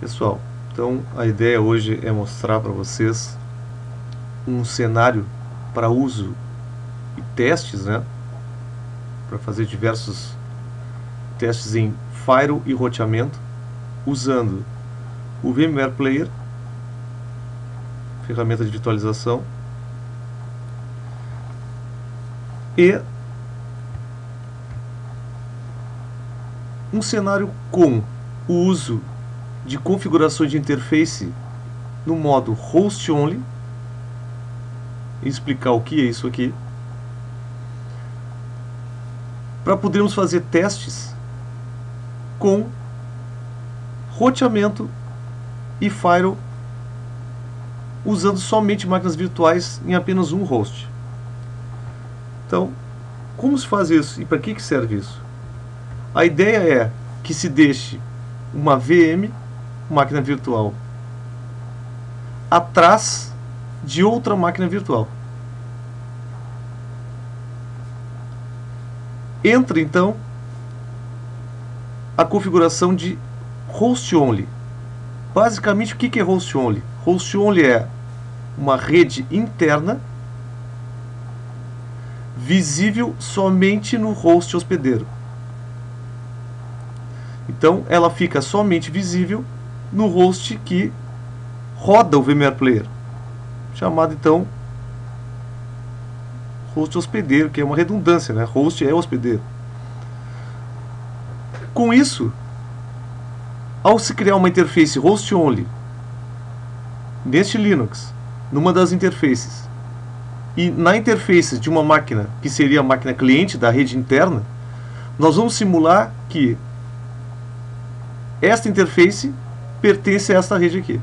Pessoal, então a ideia hoje é mostrar para vocês um cenário para uso e testes, né? Para fazer diversos testes em Firewall e roteamento usando o VMware Player, ferramenta de virtualização, e um cenário com o uso de configurações de interface no modo host only explicar o que é isso aqui para podermos fazer testes com roteamento e firewall usando somente máquinas virtuais em apenas um host. Então, como se faz isso e para que, que serve isso? A ideia é que se deixe uma VM máquina virtual atrás de outra máquina virtual. Entra então a configuração de host only. Basicamente, o que é host only? Host only é uma rede interna visível somente no host hospedeiro. Então, ela fica somente visível no host que roda o VMware Player, chamado então host hospedeiro, que é uma redundância, né? Host é hospedeiro. Com isso, ao se criar uma interface host only neste Linux, numa das interfaces, e na interface de uma máquina que seria a máquina cliente da rede interna, nós vamos simular que esta interface pertence a esta rede aqui.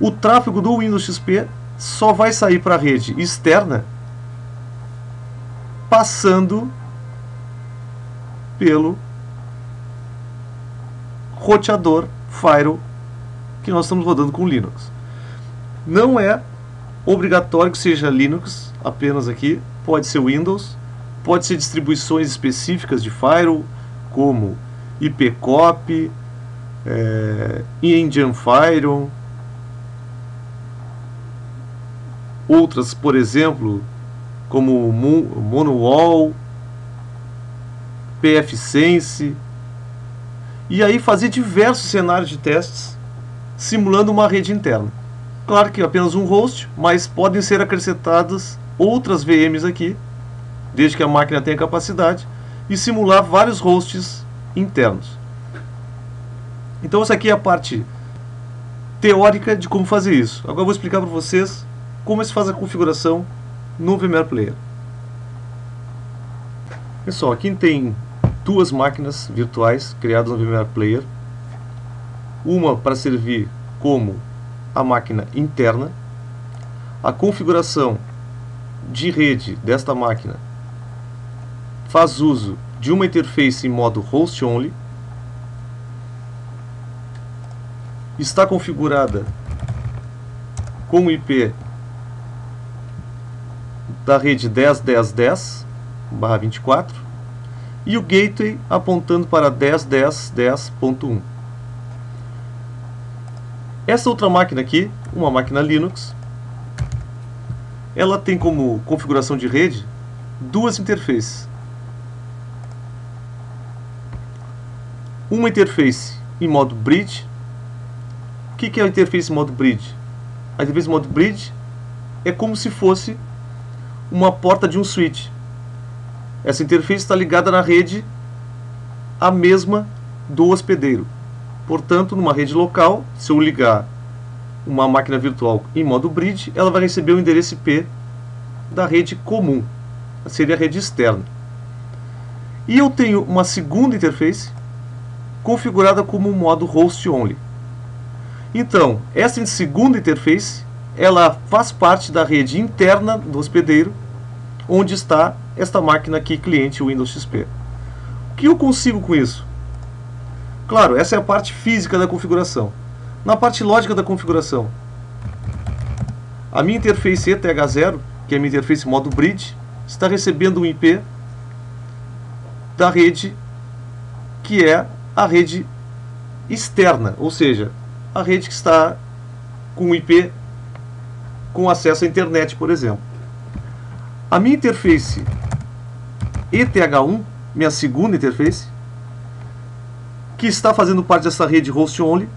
O tráfego do Windows XP só vai sair para a rede externa passando pelo roteador Firewall que nós estamos rodando com Linux. Não é obrigatório que seja Linux apenas aqui, pode ser Windows, pode ser distribuições específicas de Firewall, como IPCOP, é, Indian Firewall, outras, por exemplo, como MonoWall, PFSense, e aí fazer diversos cenários de testes simulando uma rede interna. Claro que apenas um host, mas podem ser acrescentadas outras VMs aqui, desde que a máquina tenha capacidade, e simular vários hosts internos. Então essa aqui é a parte teórica de como fazer isso. Agora eu vou explicar para vocês como se faz a configuração no VMware Player. Pessoal, aqui tem duas máquinas virtuais criadas no VMware Player. Uma para servir como a máquina interna. A configuração de rede desta máquina faz uso de uma interface em modo host only está configurada com o IP da rede 10.10.10/24 e o gateway apontando para 10.10.10.1. Essa outra máquina aqui, uma máquina Linux, ela tem como configuração de rede duas interfaces. Uma interface em modo bridge o que, é a interface modo bridge? A interface modo bridge é como se fosse uma porta de um switch. Essa interface está ligada na rede a mesma do hospedeiro. Portanto, numa rede local, se eu ligar uma máquina virtual em modo bridge, ela vai receber o endereço IP da rede comum, seria a rede externa. E eu tenho uma segunda interface configurada como modo host only. Então, essa segunda interface, ela faz parte da rede interna do hospedeiro, onde está esta máquina aqui, cliente Windows XP. O que eu consigo com isso? Claro, essa é a parte física da configuração. Na parte lógica da configuração, a minha interface ETH0, que é a minha interface modo bridge, está recebendo um IP da rede que é a rede externa, ou seja, a rede que está com IP com acesso à internet, por exemplo. A minha interface ETH1, minha segunda interface, que está fazendo parte dessa rede host only,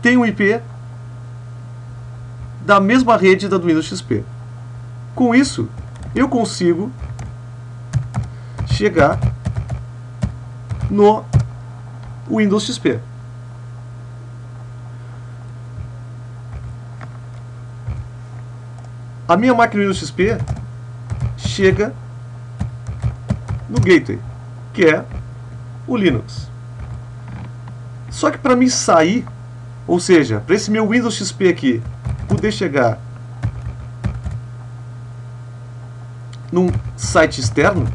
tem um IP da mesma rede da do Windows XP. Com isso, eu consigo chegar no Windows XP. A minha máquina Windows XP chega no gateway, que é o Linux. Só que para mim sair, ou seja, para esse meu Windows XP aqui poder chegar num site externo,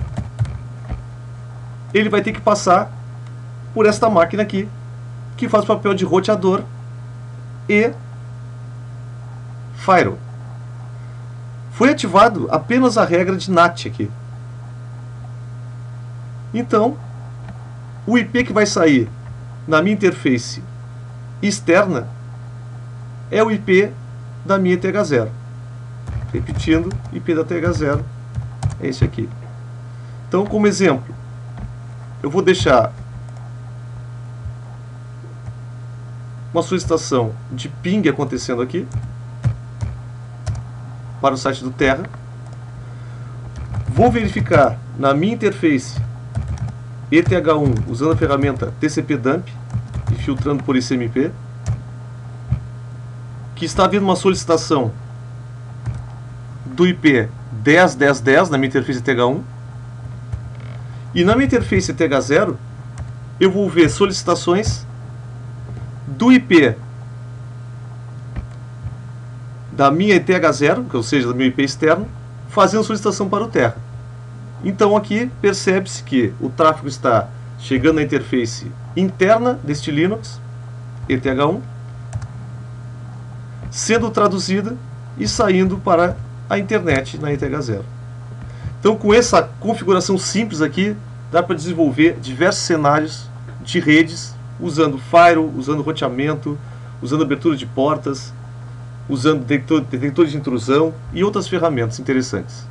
ele vai ter que passar por esta máquina aqui, que faz papel de roteador e firewall. Foi ativado apenas a regra de NAT aqui. Então, o IP que vai sair na minha interface externa é o IP da minha TH0. Repetindo, IP da TH0 é esse aqui. Então, como exemplo, eu vou deixar uma solicitação de ping acontecendo aqui para o site do Terra. Vou verificar na minha interface ETH1 usando a ferramenta TCP-Dump e filtrando por ICMP que está havendo uma solicitação do IP 10.10.10 na minha interface ETH1 e na minha interface ETH0 eu vou ver solicitações do IP da minha ETH0, ou seja, do meu IP externo, fazendo solicitação para o Terra. Então aqui percebe-se que o tráfego está chegando na interface interna deste Linux, ETH1, sendo traduzida e saindo para a internet na ETH0. Então com essa configuração simples aqui, dá para desenvolver diversos cenários de redes usando firewall, usando roteamento, usando abertura de portas, usando detectores de intrusão e outras ferramentas interessantes.